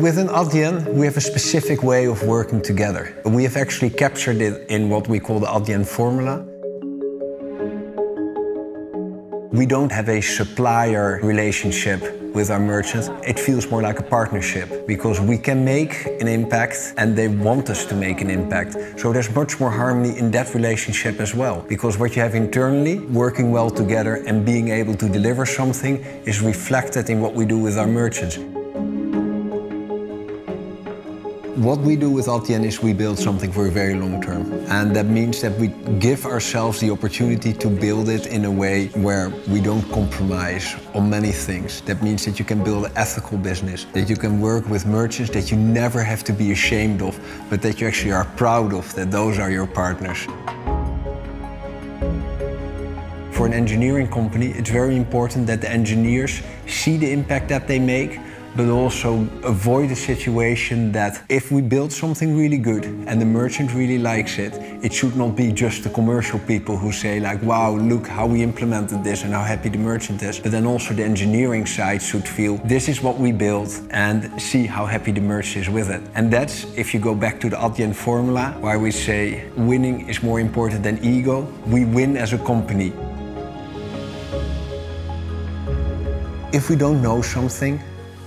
Within Adyen, we have a specific way of working together. We have actually captured it in what we call the Adyen formula. We don't have a supplier relationship with our merchants. It feels more like a partnership because we can make an impact and they want us to make an impact. So there's much more harmony in that relationship as well. Because what you have internally, working well together and being able to deliver something is reflected in what we do with our merchants. What we do with Adyen is we build something for a very long term. And that means that we give ourselves the opportunity to build it in a way where we don't compromise on many things. That means that you can build an ethical business, that you can work with merchants that you never have to be ashamed of, but that you actually are proud of, that those are your partners. For an engineering company, it's very important that the engineers see the impact that they make, but also avoid a situation that if we build something really good and the merchant really likes it, it should not be just the commercial people who say like, wow, look how we implemented this and how happy the merchant is. But then also the engineering side should feel this is what we built and see how happy the merchant is with it. And that's, if you go back to the Adyen formula, why we say winning is more important than ego. We win as a company. If we don't know something,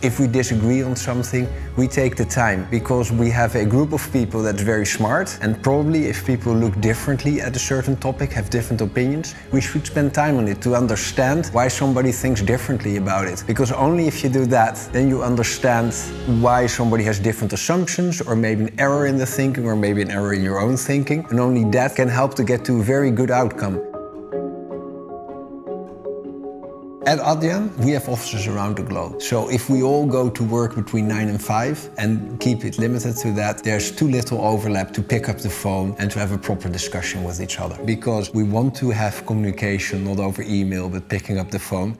if we disagree on something, we take the time because we have a group of people that's very smart and probably if people look differently at a certain topic, have different opinions, we should spend time on it to understand why somebody thinks differently about it. Because only if you do that, then you understand why somebody has different assumptions or maybe an error in the thinking or maybe an error in your own thinking. And only that can help to get to a very good outcome. At Adyen, we have offices around the globe. So if we all go to work between 9 and 5 and keep it limited to that, there's too little overlap to pick up the phone and to have a proper discussion with each other. Because we want to have communication not over email, but picking up the phone.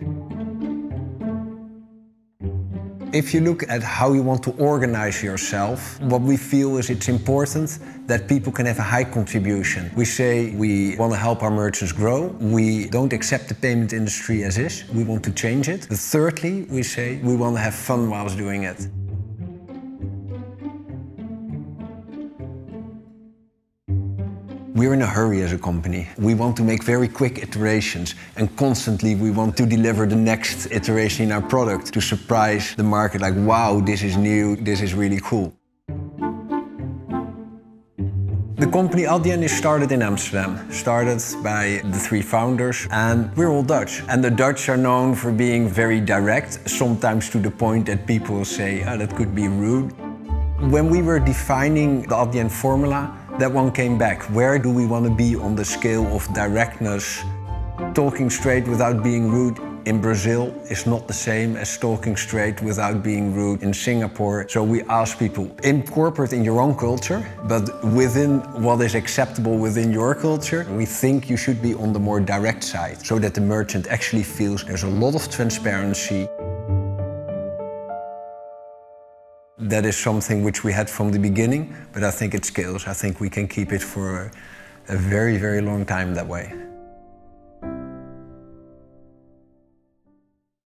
If you look at how you want to organize yourself, what we feel is it's important that people can have a high contribution. We say we want to help our merchants grow. We don't accept the payment industry as is. We want to change it. But thirdly, we say we want to have fun whilst doing it. We're in a hurry as a company. We want to make very quick iterations and constantly we want to deliver the next iteration in our product to surprise the market like, wow, this is new, this is really cool. The company Adyen is started in Amsterdam, started by the three founders and we're all Dutch. And the Dutch are known for being very direct, sometimes to the point that people say, oh, that could be rude. When we were defining the Adyen formula, that one came back. Where do we want to be on the scale of directness? Talking straight without being rude in Brazil is not the same as talking straight without being rude in Singapore. So we ask people, incorporate in your own culture, but within what is acceptable within your culture, we think you should be on the more direct side so that the merchant actually feels there's a lot of transparency. That is something which we had from the beginning, but I think it scales. I think we can keep it for a very, very long time that way.